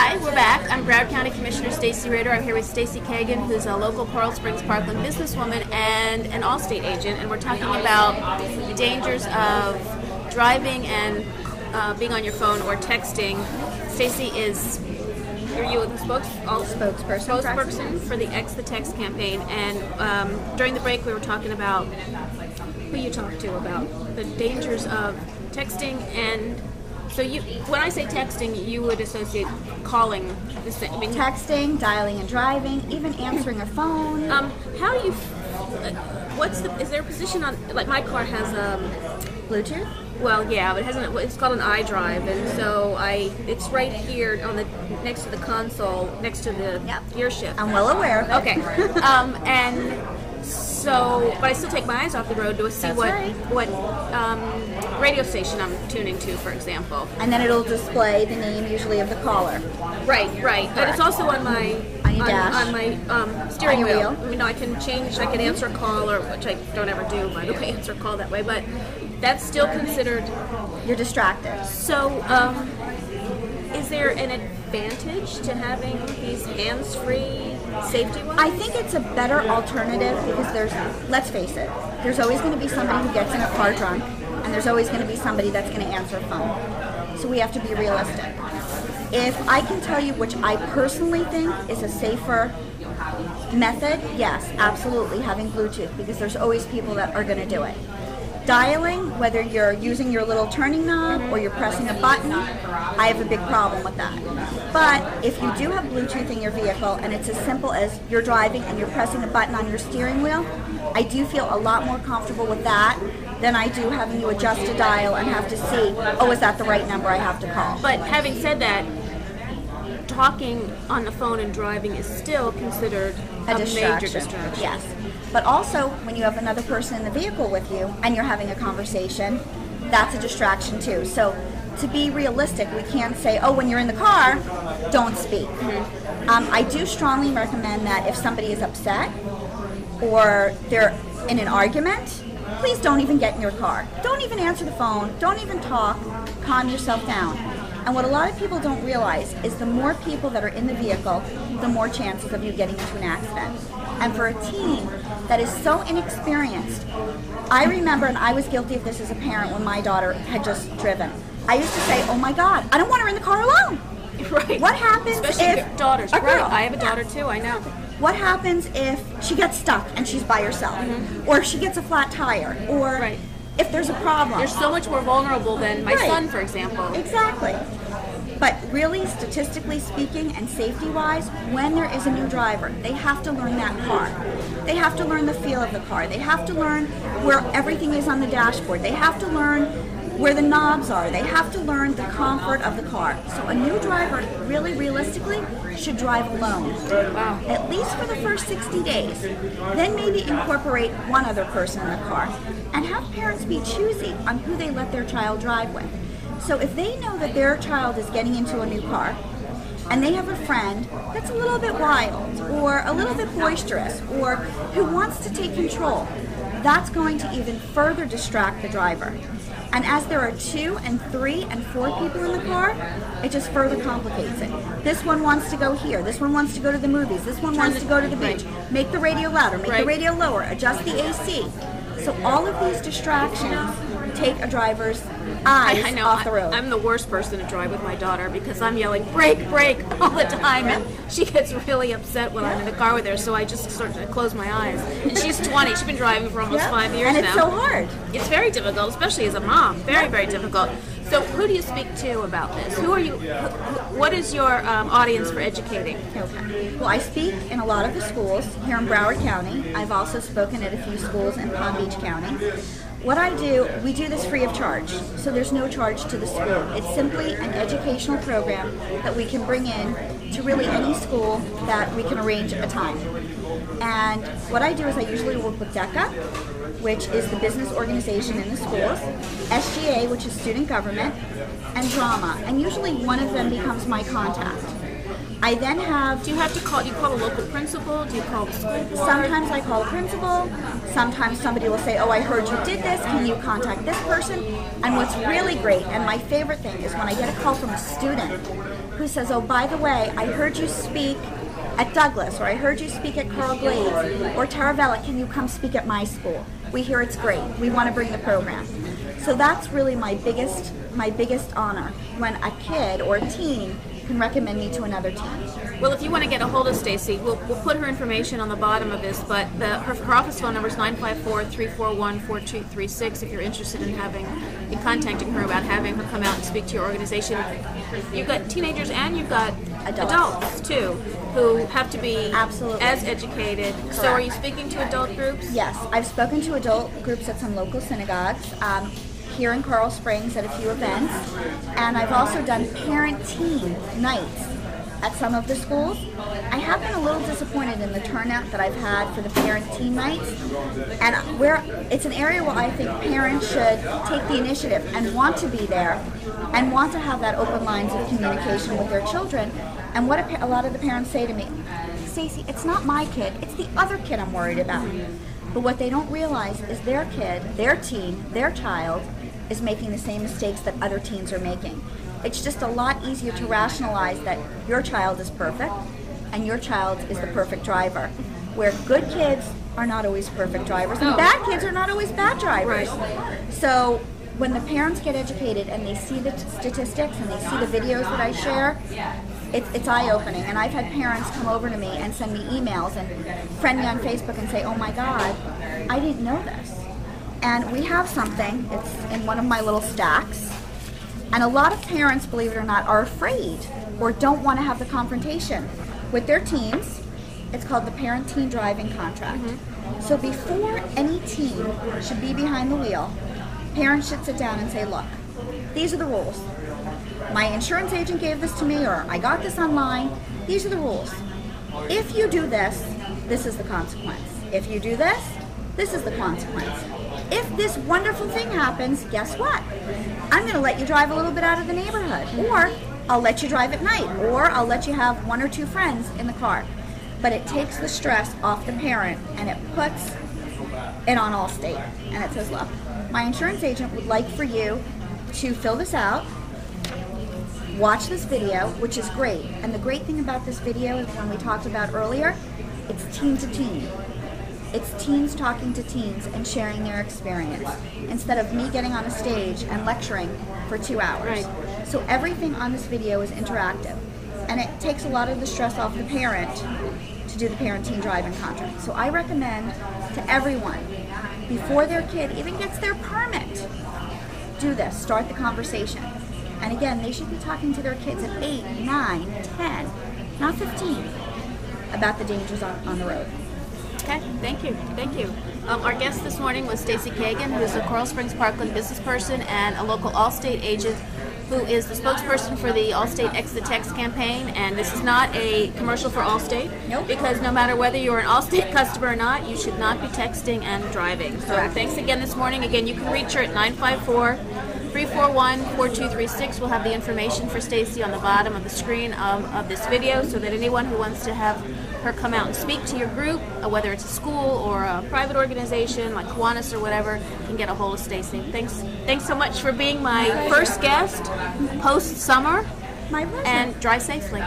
Hi, we're back. I'm Broward County Commissioner Stacy Ritter. I'm here with Stacy Kagan, who's a local Coral Springs Parkland businesswoman and an Allstate agent, and we're talking about the dangers of driving and uh, being on your phone or texting. Stacy is are you the spokes, all, Spokesperson. spokesperson for the X the Text campaign? And um, during the break, we were talking about who you talked to about the dangers of texting and. So you, when I say texting, you would associate calling the same. I mean, Texting, dialing and driving, even answering a phone. um, how do you? uh, What's the? Is there a position on? Like my car has um, Bluetooth? Well, yeah, but it hasn't. It's called an iDrive, and so I. It's right here on the next to the console, next to the Yep. gear shift. I'm well aware. Okay. um, and so, but I still take my eyes off the road to see That's what right. what um, radio station I'm tuning to, for example. And then it'll display the name usually of the caller. Right, right. But it's also on my On your dash. on my um, steering On wheel. wheel. You know, I can change. I can answer a call, or which I don't ever do. By the way, answer a call that way, but that's still considered. You're distracted. So, um, is there an advantage to having these hands-free safety ones? I think it's a better alternative because there's, let's face it, there's always going to be somebody who gets in a car drunk, and there's always going to be somebody that's going to answer a phone. So we have to be realistic. If I can tell you which I personally think is a safer method, yes, absolutely having Bluetooth because there's always people that are going to do it. Dialing, whether you're using your little turning knob or you're pressing a button, I have a big problem with that. But if you do have Bluetooth in your vehicle and it's as simple as you're driving and you're pressing a button on your steering wheel, I do feel a lot more comfortable with that than I do having you adjust a dial and have to see, oh, is that the right number I have to call? But having said that, talking on the phone and driving is still considered a, a distraction. major distraction. Yes. But also, when you have another person in the vehicle with you and you're having a conversation, that's a distraction too. So, to be realistic, we can't say, oh, when you're in the car, don't speak. Mm-hmm. Um, I do strongly recommend that if somebody is upset or they're in an argument, please don't even get in your car. Don't even answer the phone. Don't even talk. Calm yourself down. And what a lot of people don't realize is the more people that are in the vehicle, the more chances of you getting into an accident. And for a teen that is so inexperienced, I remember, and I was guilty of this as a parent when my daughter had just driven. I used to say, "Oh my God, I don't want her in the car alone." Right. What happens Especially if your daughters? right. girl- I have a daughter too. I know. What happens if she gets stuck and she's by herself, or if she gets a flat tire, or Mm-hmm. Right. If there's a problem? They're so much more vulnerable than my Right. son, for example. Exactly. But really, statistically speaking and safety wise, when there is a new driver, they have to learn that car. They have to learn the feel of the car. They have to learn where everything is on the dashboard. They have to learn where the knobs are. They have to learn the comfort of the car. So a new driver, really realistically, should drive alone. Wow. At least for the first 60 days. Then maybe incorporate one other person in the car. And have parents be choosy on who they let their child drive with. So if they know that their child is getting into a new car and they have a friend that's a little bit wild or a little bit boisterous or who wants to take control, that's going to even further distract the driver. And as there are two and three and four people in the car, it just further complicates it. This one wants to go here. This one wants to go to the movies. This one wants to go to the beach. Make the radio louder. Make Right. the radio lower. Adjust the AC. So all of these distractions take a driver's eyes I know. off the I- road. I'm the worst person to drive with my daughter because I'm yelling brake, brake all the time, and she gets really upset when I'm in the car with her. So I just sort of close my eyes. And she's 20. She's been driving for almost Yep. five years and it's now. so hard. It's very difficult, especially as a mom. Very, very difficult. So, who do you speak to about this? Who are you? Who, what is your um, audience for educating? Okay. Well, I speak in a lot of the schools here in Broward County. I've also spoken at a few schools in Palm Beach County. What I do, we do this free of charge, so there's no charge to the school. It's simply an educational program that we can bring in to really any school that we can arrange a time. And what I do is I usually work with DECA, which is the business organization in the schools, SGA, which is student government, and drama. And usually one of them becomes my contact. I then have Do you have to call? Do you call a local principal? Do you call the school board? Sometimes I call a principal. Sometimes somebody will say, "Oh, I heard you did this. Can you contact this person?" And what's really great and my favorite thing is when I get a call from a student who says, "Oh, by the way, I heard you speak at Douglas, or I heard you speak at Coral Glades, or Taravella. Can you come speak at my school? We hear it's great. We want to bring the program." So that's really my biggest my biggest honor when a kid or a teen can recommend me to another team. Well, if you want to get a hold of Stacy, we'll, we'll put her information on the bottom of this, but the, her, her office phone number is 954-341-4236 if you're interested in having, in contacting her about having her come out and speak to your organization. You've got teenagers and you've got Adults. adults, too, who have to be Absolutely. as educated. So are you speaking to adult groups? Yes, I've spoken to adult groups at some local synagogues, um, here in Coral Springs at a few events, and I've also done parent-teen nights at some of the schools. I have been a little disappointed in the turnout that I've had for the parent-teen nights, and where it's an area where I think parents should take the initiative and want to be there, and want to have that open lines of communication with their children. And what a, a lot of the parents say to me, Stacy, it's not my kid, it's the other kid I'm worried about. But what they don't realize is their kid, their teen, their child is making the same mistakes that other teens are making. It's just a lot easier to rationalize that your child is perfect and your child is the perfect driver. Where good kids are not always perfect drivers and bad kids are not always bad drivers. So when the parents get educated and they see the t- statistics and they see the videos that I share, it's, it's eye-opening. And I've had parents come over to me and send me emails and friend me on Facebook and say, "Oh my God, I didn't know this." And we have something. It's in one of my little stacks. And a lot of parents, believe it or not, are afraid or don't want to have the confrontation with their teens. It's called the parent teen driving contract. Mm-hmm. So before any teen should be behind the wheel, parents should sit down and say, look, these are the rules. My insurance agent gave this to me, or I got this online. These are the rules. If you do this, this is the consequence. If you do this, this is the consequence. If this wonderful thing happens, guess what? I'm going to let you drive a little bit out of the neighborhood, or I'll let you drive at night, or I'll let you have one or two friends in the car. But it takes the stress off the parent and it puts it on Allstate. And it says, look, my insurance agent would like for you to fill this out, watch this video, which is great. And the great thing about this video is when we talked about earlier, it's teen to teen. It's teens talking to teens and sharing their experience instead of me getting on a stage and lecturing for two hours. Right. So everything on this video is interactive. And it takes a lot of the stress off the parent to do the parent-teen driving contract. So I recommend to everyone, before their kid even gets their permit, do this. Start the conversation. And again, they should be talking to their kids at 8, 9, 10, not 15, about the dangers on, on the road. Okay, thank you, thank you. Um, our guest this morning was Stacy Kagan, who's a Coral Springs Parkland business person and a local Allstate agent who is the spokesperson for the Allstate X the Text campaign. And this is not a commercial for Allstate. Nope. Because no matter whether you're an Allstate customer or not, you should not be texting and driving. So Correct. thanks again this morning. Again, you can reach her at 954 341 4236. We'll have the information for Stacy on the bottom of the screen of, of this video so that anyone who wants to have her come out and speak to your group, uh, whether it's a school or a private organization like Kiwanis or whatever, can get a hold of Stacy. Thanks, thanks so much for being my first guest post summer My pleasure. and drive safely.